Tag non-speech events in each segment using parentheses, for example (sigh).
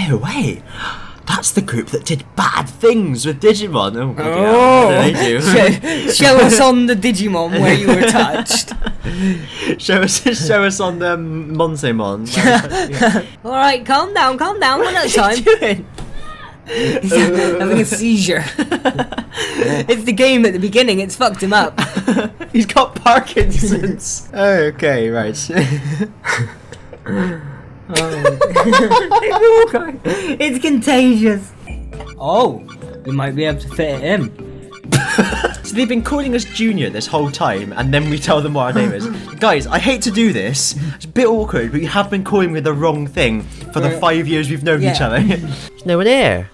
Oh wait, that's the group that did bad things with Digimon. Oh, Oh, what did they do? show, show us (laughs) on the Digimon where you were touched. (laughs) show us, show us on the Monsemon. (laughs) All right, calm down, calm down. One at a time. doing? He's having a seizure. it's the game at the beginning. It's fucked him up. He's got Parkinson's. Oh, okay, right. Oh. (laughs) it's contagious. Oh, we might be able to fit it in. (laughs) So they've been calling us Junior this whole time, and then we tell them what our name is. (laughs) Guys, I hate to do this. It's a bit awkward, but you have been calling me the wrong thing for the five years we've known each other. There's no one here.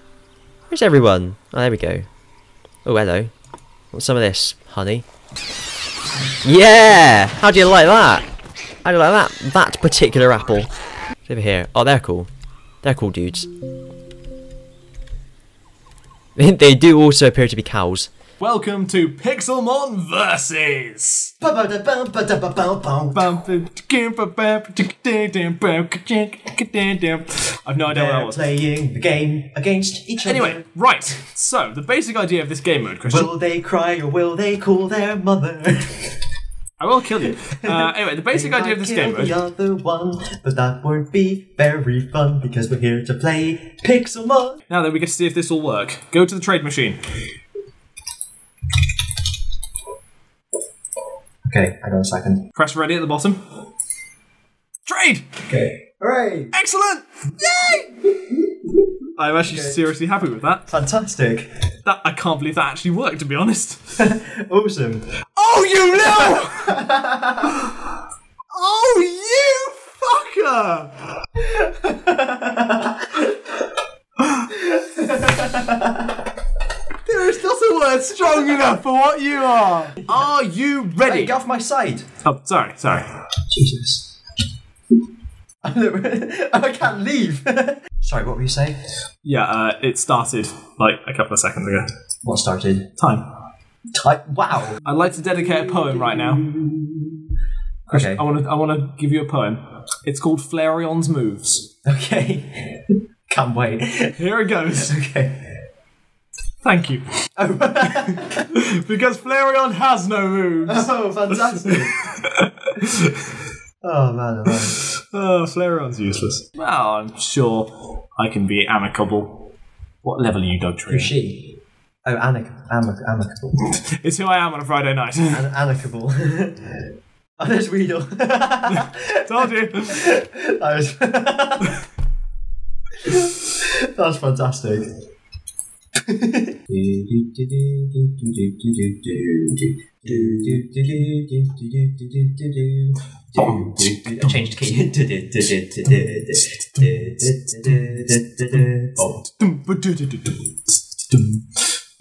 Where's everyone? Oh, there we go. Oh, hello. What's some of this, honey? Yeah! How do you like that? How do you like that? That particular apple. It's over here. Oh, they're cool. They're cool dudes. (laughs) they do also appear to be cows. Welcome to Pixelmon Versus. I've no idea what that was. playing the game against each other. Anyway, right. So the basic idea of this game mode, Kristian. Will they cry or will they call their mother? (laughs) I will kill you. (laughs) Uh, anyway, the basic idea of this game the other one, but that won't be very fun because we're here to play Pixelmon. Now then, we get to see if this will work. Go to the trade machine. Okay, I got a second. Press ready at the bottom. Trade. Okay. Hooray! Excellent. Yay! I'm actually seriously happy with that. Fantastic. That I can't believe that actually worked. To be honest. (laughs) Awesome. Oh, you little! (laughs) oh, you fucker! there is not a word strong enough for what you are. Are you ready? Hey, get off my side. Oh, sorry, sorry. Jesus. (laughs) I can't leave. (laughs) Sorry, what were you saying? Yeah, uh, it started like a couple of seconds ago. What started? Time. Type. Wow. I'd like to dedicate a poem right now. Okay. I want to. I want to give you a poem. It's called Flareon's Moves. Okay. (laughs) Can't wait. Here it goes. (laughs) Okay. Thank you. (laughs) because Flareon has no moves. Oh, fantastic. oh man, oh man. Oh, Flareon's useless. Well, I'm sure I can be amicable. What level are you, Dogtree? Who's she? Oh, amic- amic- amicable. (laughs) It's who I am on a Friday night. An- amicable. oh, there's Weedle. Told you. That was (laughs) That's fantastic. I changed key. (laughs)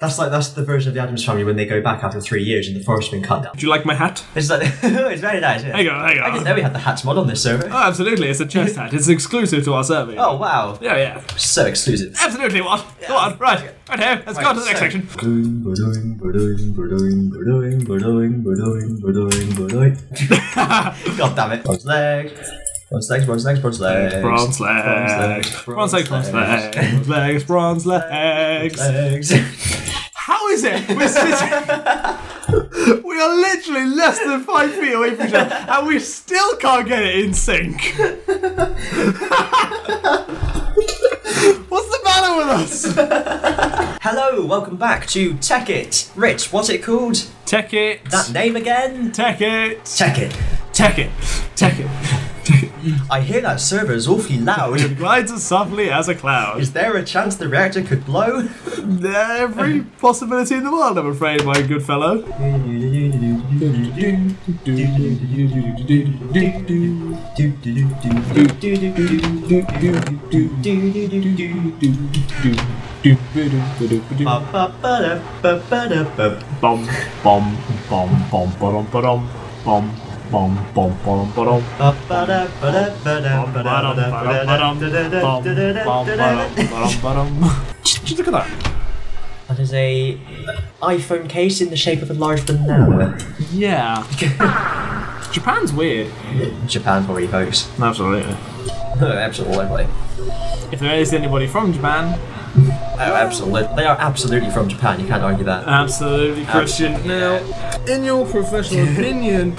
That's like that's the version of the Addams Family when they go back after three years and the forest's been cut down. Do you like my hat? It's like (laughs) it's very nice. Yeah. There you go, there you go. I didn't know we had the hats mod on this server. Oh, absolutely. It's a chest hat. It's exclusive to our server. Oh wow, Yeah, yeah. so exclusive. Absolutely what? Go on, right. Right here. Let's go on to the next so- section. God damn it. Bronze legs. Bronze legs, bronze legs, bronze legs. Bronze legs. Bronze legs, bronze legs. Bronze legs, bronze legs. legs. It? We're sitting. (laughs) we are literally less than five feet away from each other, and we still can't get it in sync. (laughs) What's the matter with us? Hello, welcome back to Tekkit. Rich, what's it called? Tekkit. That name again? Tekkit. Tech It. Tekkit. Tech it. (laughs) I hear that server is awfully loud. It glides as softly as a cloud. Is there a chance the reactor could blow? (laughs) Every possibility in the world, I'm afraid, my good fellow. Bum bum bum bum bum bum bum bum bum bum bum Just look at that. That is a iPhone case in the shape of a large banana. Yeah. (laughs) Japan's weird. Japan for you folks. Absolutely. (laughs) absolutely. If there is anybody from Japan, Oh, absolutely. They are absolutely from Japan. You can't argue that. absolutely Kristian. Absolutely, Now, in your professional (laughs) opinion,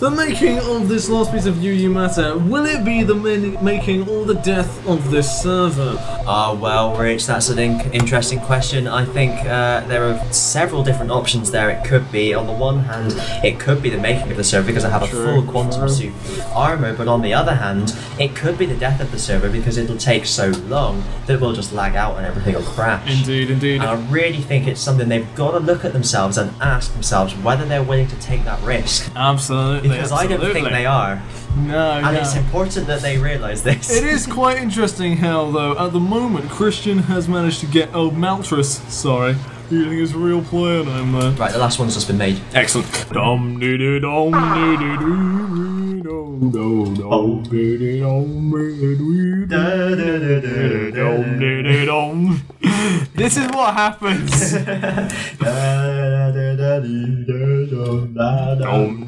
the making of this last piece of UU Matter, will it be the making or the death of this server? Ah, well, Rich, that's an in- interesting question. I think uh, there are several different options there. It could be, on the one hand, it could be the making of the server because I have a True, full quantum true. suit armor, but on the other hand, it could be the death of the server because it'll take so long that we'll just lag out and everything will crash. Indeed, indeed. And I really think it's something they've got to look at themselves and ask themselves whether they're willing to take that risk. Absolutely. Because I don't think absolutely. they are. No, And no. it's important that they realise this. It is quite interesting how, though, at the moment, Kristian has managed to get oh Maltrus, sorry, using his real player name there. Right, the last one's just been made. Excellent. Dum dee dee dum dee dee dee dum dum dum dee dee dum dee dee dee dum dee dee dum. This is what happens. (laughs) (laughs) Don't